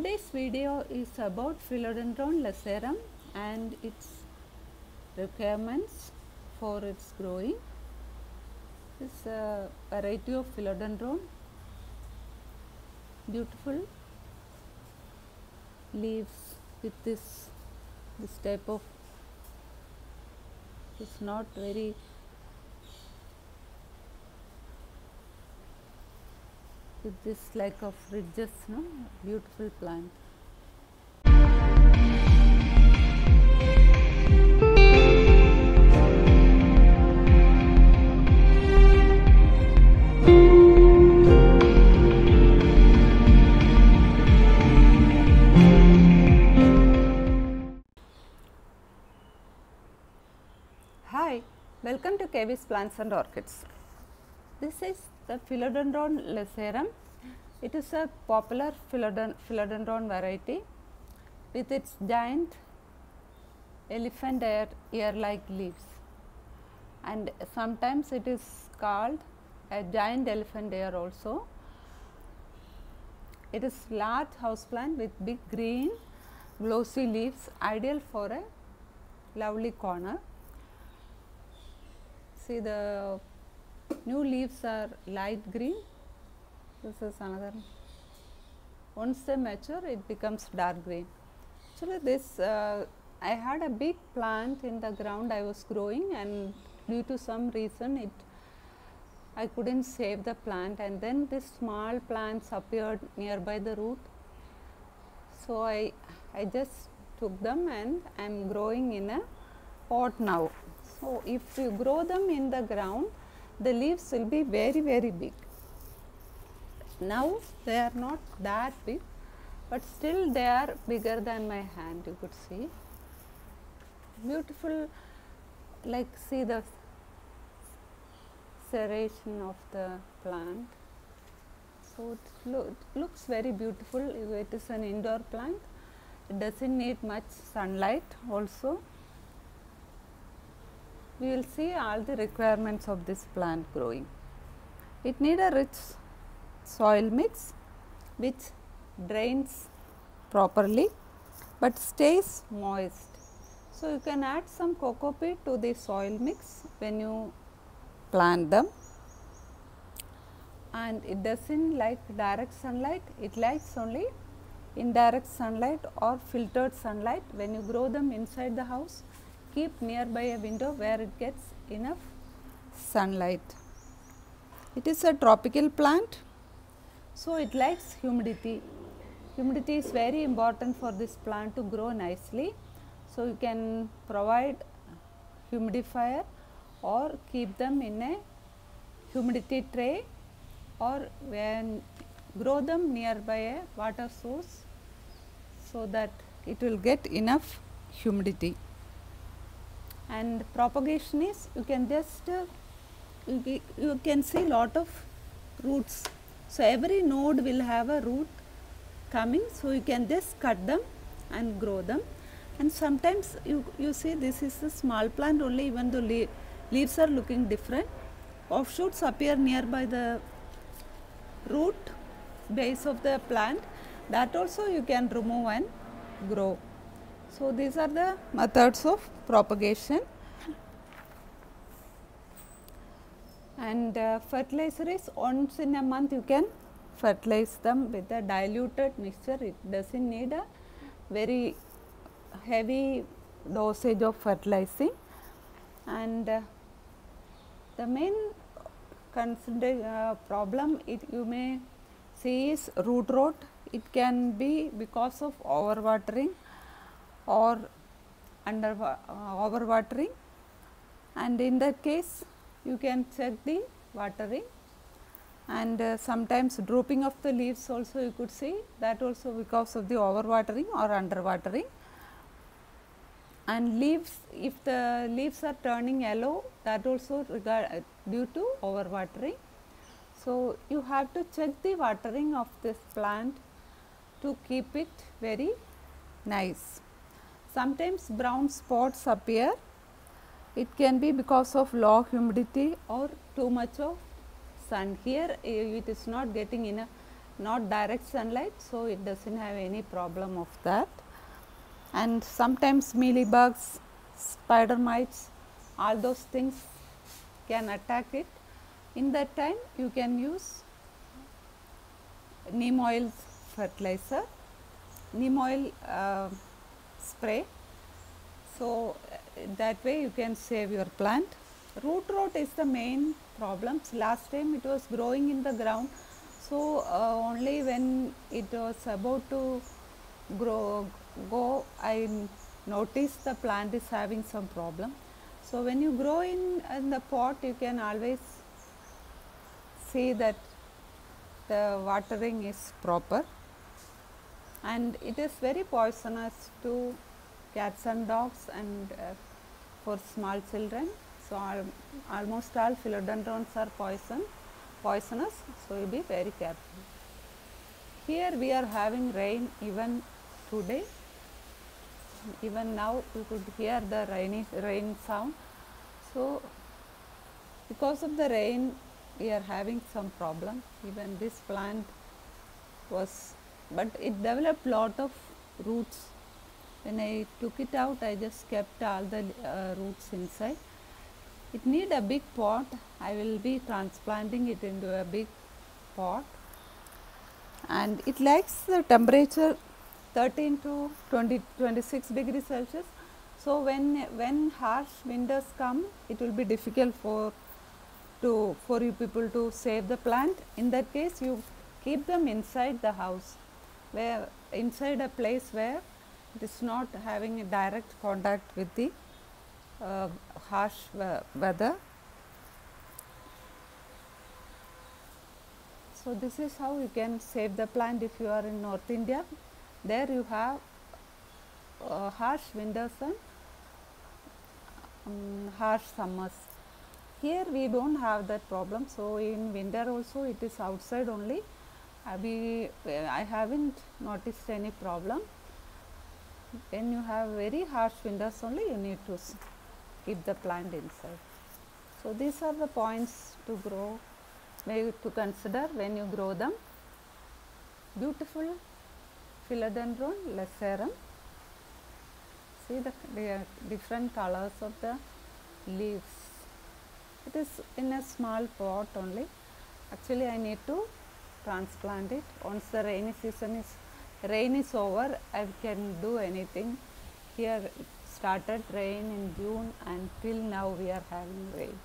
Today's video is about Philodendron lacerum and its requirements for its growing. This is a variety of Philodendron, beautiful leaves with this this type of it's not very with this like of ridges no? Beautiful plant. Hi, welcome to KV's Plants and Orchids. This is the Philodendron lacerum. It is a popular philodend philodendron variety with its giant elephant ear, ear-like leaves and sometimes it is called a giant elephant ear also. It is large houseplant with big green glossy leaves ideal for a lovely corner. See the new leaves are light green. This is another. Once they mature, it becomes dark green. Actually, this uh, I had a big plant in the ground I was growing, and due to some reason, it I couldn't save the plant, and then this small plants appeared nearby the root. So I I just took them and I am growing in a pot now. So if you grow them in the ground, the leaves will be very very big. Now they are not that big, but still they are bigger than my hand. You could see beautiful, like see the serration of the plant. So it, lo it looks very beautiful. It is an indoor plant. It doesn't need much sunlight also we will see all the requirements of this plant growing. It need a rich soil mix which drains properly but stays moist. So, you can add some coco peat to the soil mix when you plant them and it doesn't like direct sunlight, it likes only indirect sunlight or filtered sunlight when you grow them inside the house keep nearby a window where it gets enough sunlight. It is a tropical plant, so it likes humidity. Humidity is very important for this plant to grow nicely. So, you can provide humidifier or keep them in a humidity tray or when grow them nearby a water source so that it will get enough humidity and propagation is you can just uh, you, can see lot of roots. So, every node will have a root coming. So, you can just cut them and grow them and sometimes you, you see this is a small plant only even though le leaves are looking different. Offshoots appear nearby the root base of the plant that also you can remove and grow. So, these are the methods of propagation. And uh, fertilizer is once in a month you can fertilize them with a diluted mixture. It does not need a very heavy dosage of fertilizing. And uh, the main consider uh, problem it you may see is root rot. It can be because of overwatering or under uh, overwatering and in that case you can check the watering and uh, sometimes drooping of the leaves also you could see that also because of the overwatering or underwatering and leaves if the leaves are turning yellow that also regard uh, due to overwatering. So, you have to check the watering of this plant to keep it very nice. Sometimes brown spots appear. It can be because of low humidity or too much of sun. Here it is not getting enough not direct sunlight so it doesn't have any problem of that and sometimes mealybugs spider mites all those things can attack it in that time you can use neem oil fertilizer neem oil uh, spray. So that way you can save your plant. Root rot is the main problems last time it was growing in the ground. So uh, only when it was about to grow go i noticed the plant is having some problem. So when you grow in, in the pot you can always see that the watering is proper and it is very poisonous to cats and dogs and uh, for small children. So, al almost all philodendrons are poison, poisonous, so you be very careful. Here we are having rain even today, even now you could hear the rainy rain sound. So, because of the rain we are having some problem even this plant was but it developed lot of roots. When I took it out I just kept all the uh, roots inside. It need a big pot. I will be transplanting it into a big pot. And it likes the temperature 13 to 20 26 degrees Celsius. So when when harsh winters come it will be difficult for to for you people to save the plant. In that case you keep them inside the house where inside a place where it is not having a direct contact with the uh, harsh weather. So, this is how you can save the plant if you are in North India. There you have uh, harsh winters and um, harsh summers. Here we do not have that problem. So, in winter also it is outside only. I, I have not noticed any problem. When you have very harsh winters only you need to keep the plant inside. So, these are the points to grow, to consider when you grow them. Beautiful philodendron lacerum. See the, the different colors of the leaves. It is in a small pot only. Actually, I need to transplant it. Once the rainy season is rain is over, I can do anything. Here started rain in June and till now we are having rain.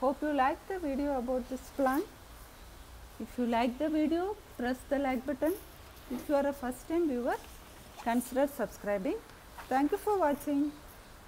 Hope you like the video about this plant. If you like the video, press the like button. If you are a first time viewer, consider subscribing. Thank you for watching.